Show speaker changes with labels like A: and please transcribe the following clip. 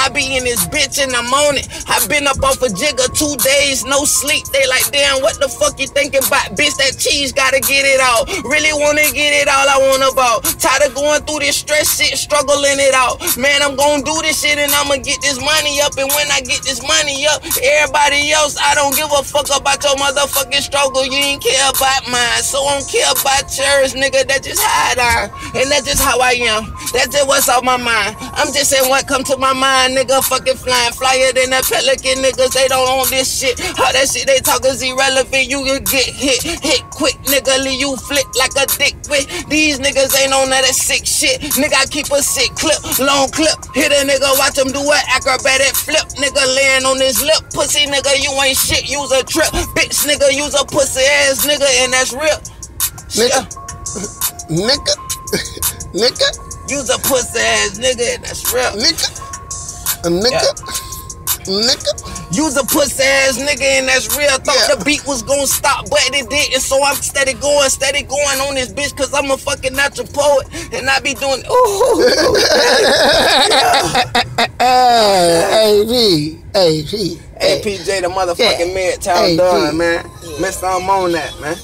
A: I be in this bitch in the morning. I been up off a jigger two days, no sleep. They like, damn, what the fuck you thinking about? Bitch, that cheese gotta get it out. Really wanna get it all I want about. Tired of going through this stress shit, struggling it out. Man, I'm gonna do this shit and I'ma get this money up. And when I get this money up, everybody else, I don't give a fuck about your motherfucking struggle. You ain't care about mine, so I don't care about yours, nigga. That just how I And that's just how I am. That's just what's on my mind. I'm just saying what come to my mind, nigga. Fucking flying, flyer than a pelican, niggas. They don't own this shit. All that shit they talk is irrelevant. You can get hit, hit quick, nigga. Leave you flick like a dick with. These niggas ain't on that sick shit. Nigga, I keep a sick clip, long clip. Hit a nigga, watch him do an acrobatic flip. Nigga laying on his lip. Pussy nigga, you ain't shit. Use a trip. Bitch nigga, use a pussy ass nigga, and that's real.
B: Nigga. Nigga. Nigga.
A: Use a pussy ass nigga, and that's real.
B: Nigga. A nigga. Nigga.
A: Use a pussy ass nigga, and that's real. Thought
B: Yeah.
A: the beat was gonna stop, but it didn't. So I'm steady going, steady going on this bitch, cause I'm a fucking natural poet, and I be doing. Ooh,
B: Hey, P. Hey, P.
A: hey, PJ, the motherfucking
B: Yeah.
A: Midtown
B: Hey,
A: Don,
B: P.
A: man. Mister, I'm on that, man.